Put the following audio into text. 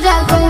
Buddha